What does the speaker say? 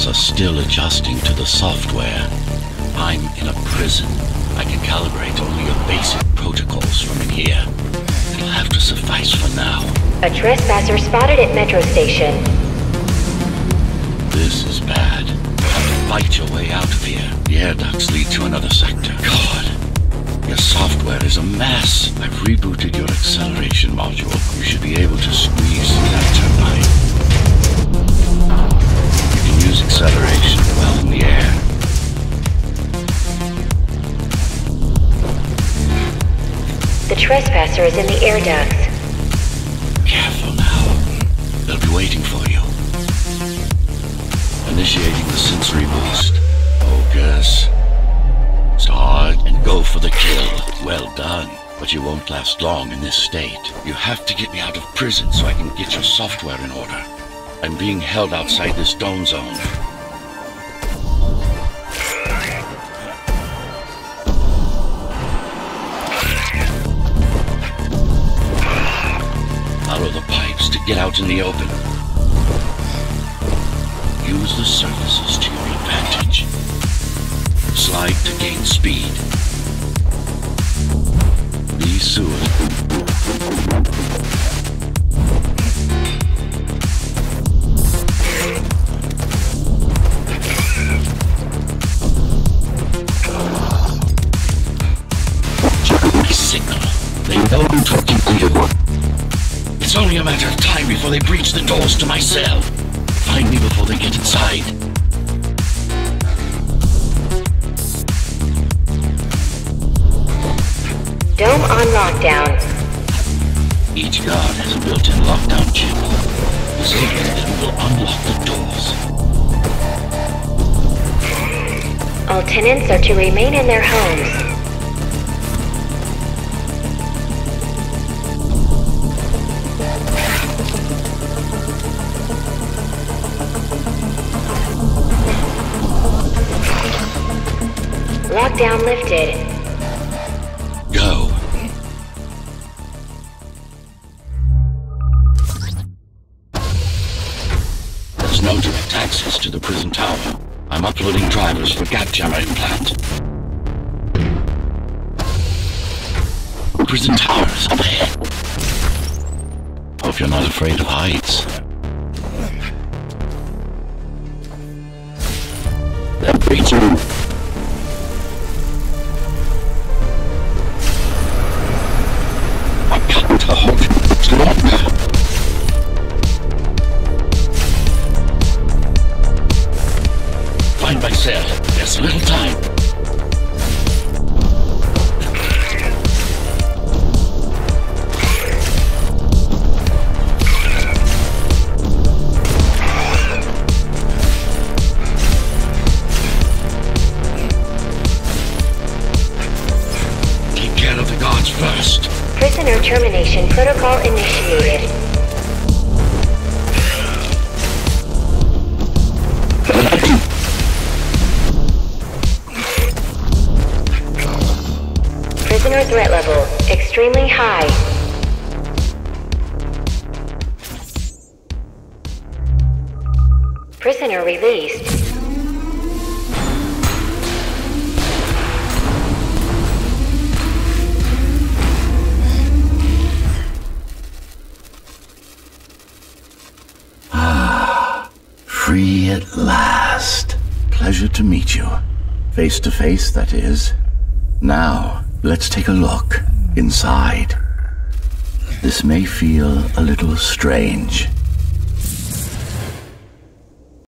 still adjusting to the software. I'm in a prison. I can calibrate only your basic protocols from in here. It'll have to suffice for now. A trespasser spotted at Metro Station. This is bad. You have to fight your way out of here. The air ducts lead to another sector. God, your software is a mess. I've rebooted your acceleration module. You should be able to squeeze through that turbine. Trespasser is in the air ducts. Careful now. They'll be waiting for you. Initiating the sensory boost. Focus. Start and go for the kill. Well done. But you won't last long in this state. You have to get me out of prison so I can get your software in order. I'm being held outside this dome zone. Get out in the open. Use the surfaces to your advantage. Slide to gain speed. Only a matter of time before they breach the doors to my cell. Find me before they get inside. Dome on lockdown. Each guard has a built-in lockdown chip. Disabling them will unlock the doors. All tenants are to remain in their homes. Lockdown lifted. Go. There's no direct access to the prison tower. I'm uploading drivers for gap jammer implant. Prison tower is up ahead. Hope you're not afraid of heights. They're breaching. My. There's little time. Take care of the guards first. Prisoner termination protocol initiated. Prisoner threat level extremely high. Prisoner released. Free at last. Pleasure to meet you. Face to face, that is. Now, let's take a look inside. This may feel a little strange.